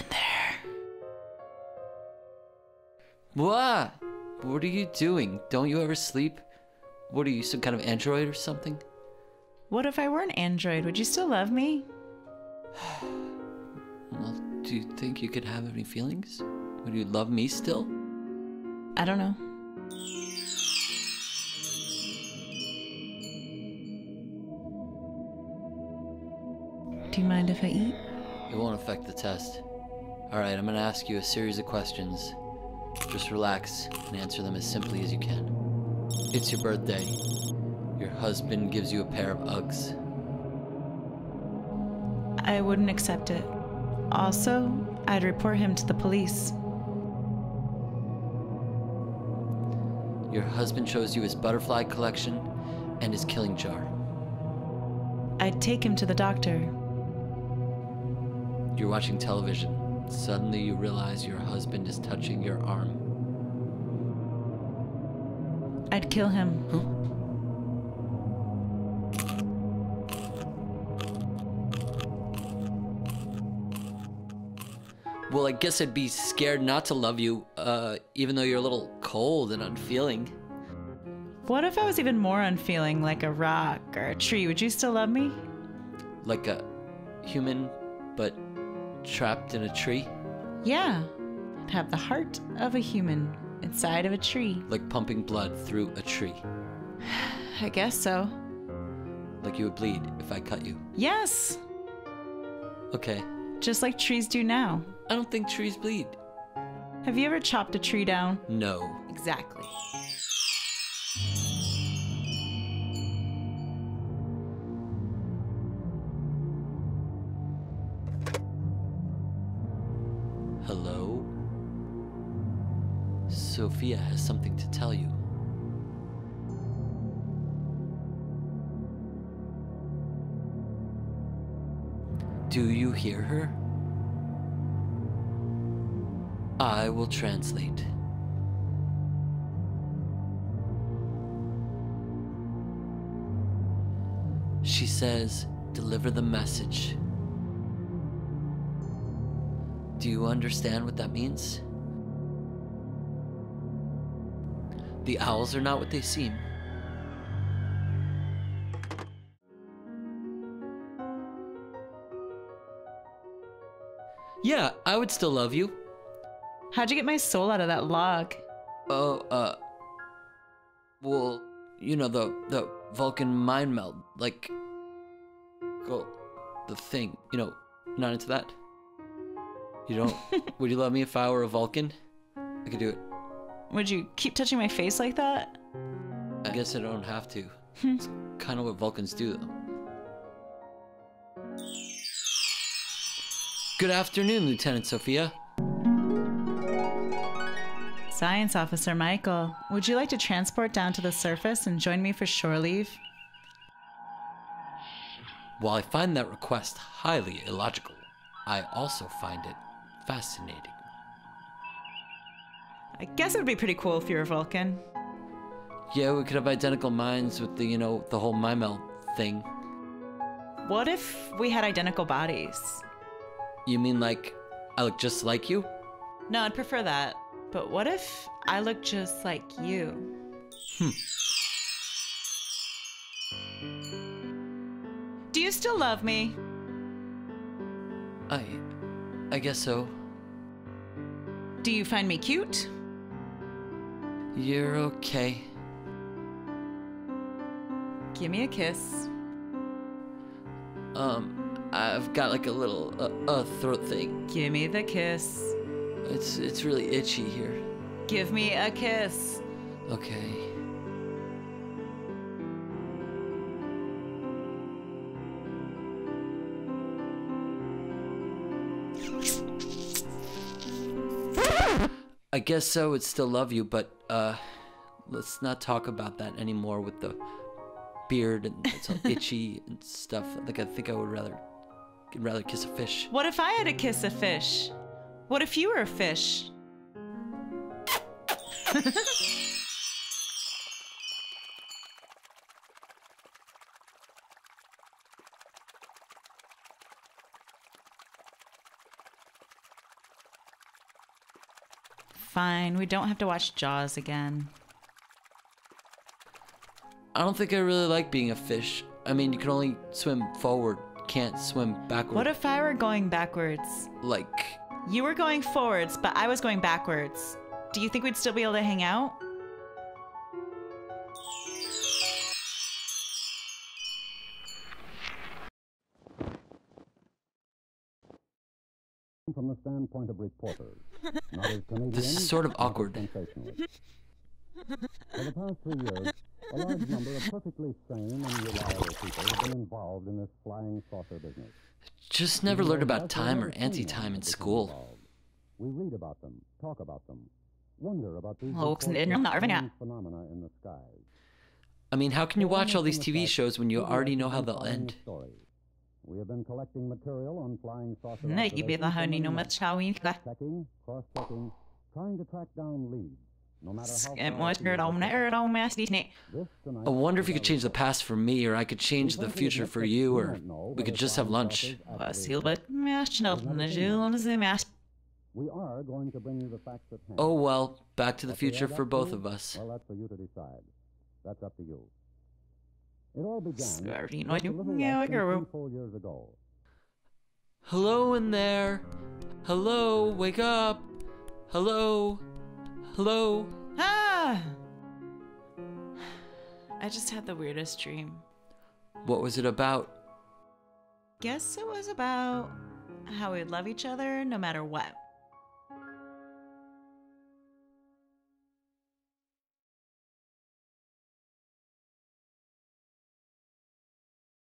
in there. What? What are you doing? Don't you ever sleep? What are you, some kind of android or something? What if I were an android? Would you still love me? well, do you think you could have any feelings? Would you love me still? I don't know. Do you mind if I eat? It won't affect the test. Alright, I'm gonna ask you a series of questions. Just relax and answer them as simply as you can. It's your birthday. Your husband gives you a pair of Uggs. I wouldn't accept it. Also, I'd report him to the police. Your husband shows you his butterfly collection and his killing jar. I'd take him to the doctor. You're watching television. Suddenly you realize your husband is touching your arm. I'd kill him. Well, I guess I'd be scared not to love you, uh, even though you're a little cold and unfeeling. What if I was even more unfeeling, like a rock or a tree? Would you still love me? Like a human, but trapped in a tree. Yeah. I'd have the heart of a human inside of a tree. Like pumping blood through a tree. I guess so. Like you would bleed if I cut you. Yes! Okay. Just like trees do now. I don't think trees bleed. Have you ever chopped a tree down? No. Exactly. Hello? Sophia has something to tell you. Do you hear her? I will translate. She says, deliver the message. Do you understand what that means? The owls are not what they seem. Yeah, I would still love you. How'd you get my soul out of that log? Oh, uh. Well, you know, the, the Vulcan mind meld. Like. Go. The thing. You know, not into that? You don't. would you love me if I were a Vulcan? I could do it. Would you keep touching my face like that? I guess I don't have to. Hmm. it's kind of what Vulcans do, though. Good afternoon, Lieutenant Sophia. Science Officer Michael, would you like to transport down to the surface and join me for shore leave? While I find that request highly illogical, I also find it fascinating. I guess it would be pretty cool if you were a Vulcan. Yeah, we could have identical minds with the, you know, the whole mind meld thing. What if we had identical bodies? You mean like I look just like you? No, I'd prefer that. But what if I look just like you? Hmm. Do you still love me? I. I guess so. Do you find me cute? You're okay. Give me a kiss. Um, I've got like a little uh, uh throat thing. Give me the kiss. It's it's really itchy here. Give me a kiss. Okay. I guess I would still love you, but uh, let's not talk about that anymore with the beard and it's all itchy and stuff. Like I think I would rather, rather kiss a fish. What if I had to kiss a fish? What if you were a fish? Fine, we don't have to watch Jaws again. I don't think I really like being a fish. I mean, you can only swim forward, can't swim backwards. What if I were going backwards? like You were going forwards, but I was going backwards. Do you think we'd still be able to hang out? From the standpoint of reporters, not as Canadians. This is sort of awkward. For the past three years, a large number of perfectly sane and reliable people have been involved in this flying saucer business. just never learned about time or anti-time in school. We read about them, talk about them, wonder about these Well, reports in of Narvin, yeah. strange phenomena in the skies. I mean, how can you watch all these TV shows when you already know how they'll end? The story. We have been collecting material on flying saucer Nej, vi observations har for ni many nog months. med chawinka. checking, cross-checking, trying to track down leads, no matter how Skam far och afield hör om they när go. de mest Disney. This tonight I wonder if you could change the past for me, or I could change the future for you, or we could just have lunch. saucers Vad actually silver exist. mest nådde julen så mest. We are going to bring you the facts at hand. Oh well, back to the future for both of us. Well, that's for you to decide. That's up to you. It all began Sorry, no, just a you- little yeah, less than you're- three full years ago. Hello in there. Hello, wake up. Hello. Hello. Ah! I just had the weirdest dream. What was it about? Guess it was about how we'd love each other no matter what.